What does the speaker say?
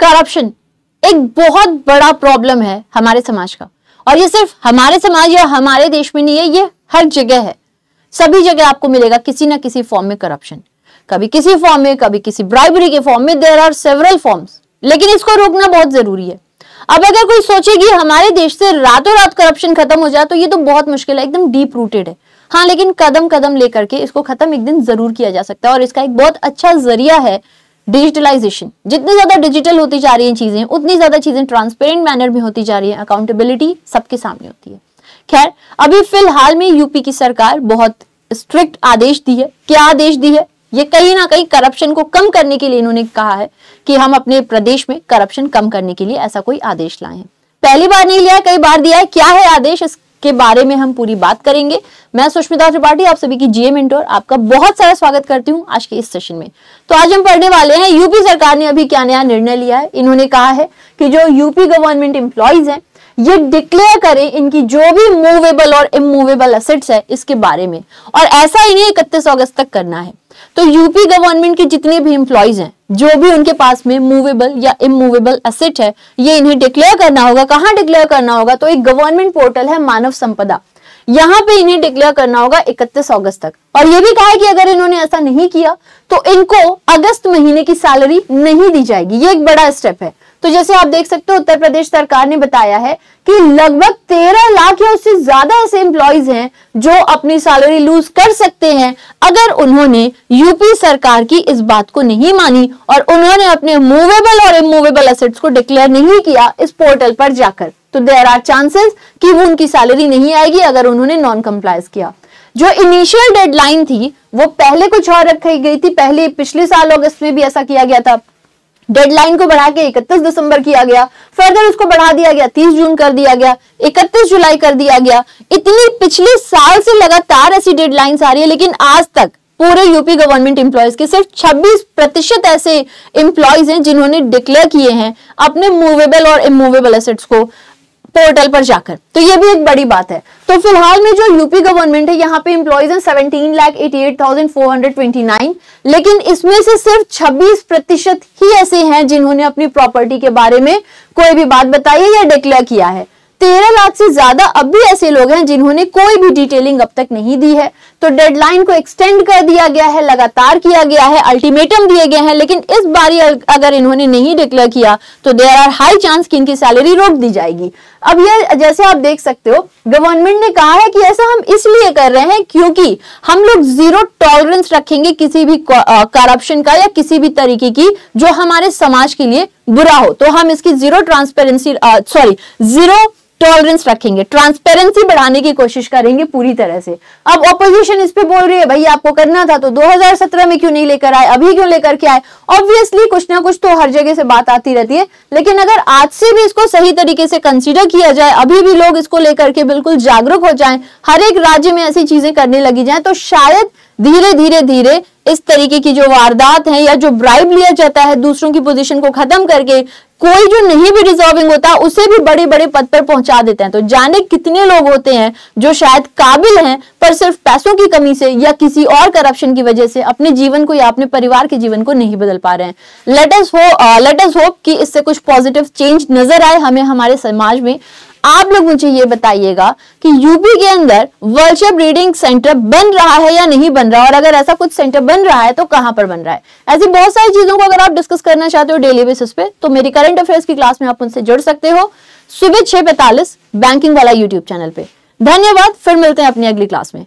Corruption एक बहुत बड़ा प्रॉब्लम है हमारे समाज का। और ये सिर्फ़ हमारे समाज या हमारे देश में नहीं है, ये हर जगह है। सभी जगह आपको मिलेगा किसी ना किसी फॉर्म में करप्शन कभी किसी फॉर्म में, कभी किसी ब्राइबरी के फॉर्म में देर आर सेवरल फॉर्म्स लेकिन इसको रोकना बहुत ज़रूरी है। अब अगर कोई सोचे कि हमारे देश से रातों रात करप्शन खत्म हो जाए तो ये तो बहुत मुश्किल है, एकदम डीप रूटेड है। हाँ लेकिन कदम कदम लेकर के इसको खत्म एक दिन ज़रूर किया जा सकता है, और इसका एक बहुत अच्छा ज़रिया है डिजिटलाइजेशन जितनी ज़्यादा डिजिटल होती जा रही है चीज़ें, उतनी ज़्यादा चीज़ें ट्रांसपेरेंट मैनर में होती जा रही है। अकाउंटेबिलिटी सबके सामने होती है। खैर, अभी फ़िलहाल में यूपी की सरकार बहुत स्ट्रिक्ट आदेश दी है। क्या आदेश दी है? ये कहीं ना कहीं करप्शन को कम करने के लिए इन्होंने कहा है कि हम अपने प्रदेश में करप्शन कम करने के लिए ऐसा कोई आदेश लाए हैं। पहली बार नहीं लिया, कई बार दिया है। क्या है आदेश? इसके बारे में हम पूरी बात करेंगे। मैं सुष्मिता त्रिपाठी, आप सभी की जीए मेंटोर आपका बहुत सारा स्वागत करती हूँ आज के इस सेशन में। तो आज हम पढ़ने वाले हैं यूपी सरकार ने अभी क्या नया निर्णय लिया है? इन्होंने कहा है कि जो यूपी गवर्नमेंट एम्प्लॉयज़ हैं, ये डिक्लेयर करें इनकी जो भी मूवेबल और इमूवेबल एसेट्स है, इसके बारे में। और ऐसा इन्हें इकतीस अगस्त तक करना है। तो यूपी गवर्नमेंट के जितने भी इंप्लॉइज हैं, जो भी उनके पास में मूवेबल या इमूवेबल एसेट है, ये इन्हें डिक्लेयर करना होगा। कहाँ डिक्लेयर करना होगा? तो एक गवर्नमेंट पोर्टल है मानव संपदा। यहाँ पे इन्हें डिक्लेयर करना होगा 31 अगस्त तक। और ये भी कहा है कि अगर इन्होंने ऐसा नहीं किया तो इनको अगस्त महीने की सैलरी नहीं दी जाएगी। ये एक बड़ा स्टेप है। तो जैसे आप देख सकते हो, उत्तर प्रदेश सरकार ने बताया है कि लगभग तेरह लाख या उससे ज़्यादा ऐसे एम्प्लॉयज़ हैं जो अपनी सैलरी लूज कर सकते हैं अगर उन्होंने यूपी सरकार की इस बात को नहीं मानी और उन्होंने अपने मूवेबल और इमूवेबल एसेट्स को डिक्लेयर नहीं किया इस पोर्टल पर जाकर। तो देर आर चांसेस कि वो उनकी सैलरी नहीं आएगी अगर उन्होंने नॉन कंप्लायंस किया। जो इनिशियल डेडलाइन थी, वो पहले कुछ और रखी गई थी। पहले पिछले साल अगस्त में भी ऐसा किया गया था। डेडलाइन को बढ़ा के 31 दिसंबर किया गया। फर्दर उसको बढ़ा दिया गया 30 जून कर दिया गया 31 जुलाई कर दिया गया। इतनी पिछले साल से लगातार ऐसी डेडलाइंस आ रही है, लेकिन आज तक पूरे यूपी गवर्नमेंट एम्प्लॉयज़ के सिर्फ़ 26 प्रतिशत ऐसे इंप्लॉयज हैं जिन्होंने डिक्लेयर किए हैं अपने मूवेबल और इमूवेबल एसेट्स को। पोर्टल पर जाकर। तो ये भी एक बड़ी बात है। तो फ़िलहाल में जो यूपी गवर्नमेंट है, यहाँ पे इंप्लॉयज हैं seventeen lakh eighty eight thousand four hundred twenty nine लेकिन इसमें से सिर्फ़ छब्बीस प्रतिशत ही ऐसे हैं जिन्होंने अपनी प्रॉपर्टी के बारे में कोई भी बात बताई है या डिक्लेयर किया है। तेरह लाख से ज़्यादा अब भी ऐसे लोग हैं जिन्होंने कोई भी डिटेलिंग अब तक नहीं दी है। तो डेडलाइन को एक्सटेंड कर दिया गया है, लगातार किया गया है अल्टीमेटम दिए गए हैं, लेकिन इस बार अगर इन्होंने नहीं डिक्लेयर किया तो देर आर हाई चांस कि इनकी सैलरी रोक दी जाएगी। अब ये, जैसे आप देख सकते हो गवर्नमेंट ने कहा है कि ऐसा हम इसलिए कर रहे हैं क्योंकि हम लोग ज़ीरो टॉलरेंस रखेंगे किसी भी करप्शन का या किसी भी तरीके की, जो हमारे समाज के लिए बुरा हो। तो हम इसकी zero transparency sorry zero tolerance रखेंगे ट्रांसपेरेंसी बढ़ाने की कोशिश करेंगे पूरी तरह से। अब ऑपोजिशन इस पे बोल रही है, भाई, आपको करना था तो 2017 में क्यों नहीं लेकर आए? अभी क्यों लेकर के आए? ऑब्वियसली कुछ ना कुछ तो हर जगह से बात आती रहती है, लेकिन अगर आज से भी इसको सही तरीके से कंसिडर किया जाए, अभी भी लोग इसको लेकर के बिल्कुल जागरूक हो जाए, हर एक राज्य में ऐसी चीज़ें करने लगी जाए तो शायद धीरे धीरे धीरे इस तरीके की जो वारदात है या जो ब्राइब लिया जाता है दूसरों की पोजीशन को खत्म करके, कोई जो नहीं भी डिजर्विंग होता, उसे भी बड़े बड़े पद पर पहुँचा देते हैं। तो जाने कितने लोग होते हैं जो शायद काबिल हैं, पर सिर्फ़ पैसों की कमी से या किसी और करप्शन की वजह से अपने जीवन को या अपने परिवार के जीवन को नहीं बदल पा रहे हैं। लेट अस हो लेट अस होप कि इससे कुछ पॉजिटिव चेंज नज़र आए हमें हमारे समाज में। आप लोग मुझे ये बताइएगा कि यूपी के अंदर वर्चुअल ब्रीडिंग सेंटर बन रहा है या नहीं बन रहा, और अगर ऐसा कुछ सेंटर बन रहा है तो कहाँ पर बन रहा है? ऐसी बहुत सारी चीज़ों को अगर आप डिस्कस करना चाहते हो डेली बेसिस पे तो मेरी करंट अफेयर्स की क्लास में आप उनसे जुड़ सकते हो। सुबह छह पैतालीस बैंकिंग वाला यूट्यूब चैनल पे। धन्यवाद, फिर मिलते हैं अपनी अगली क्लास में।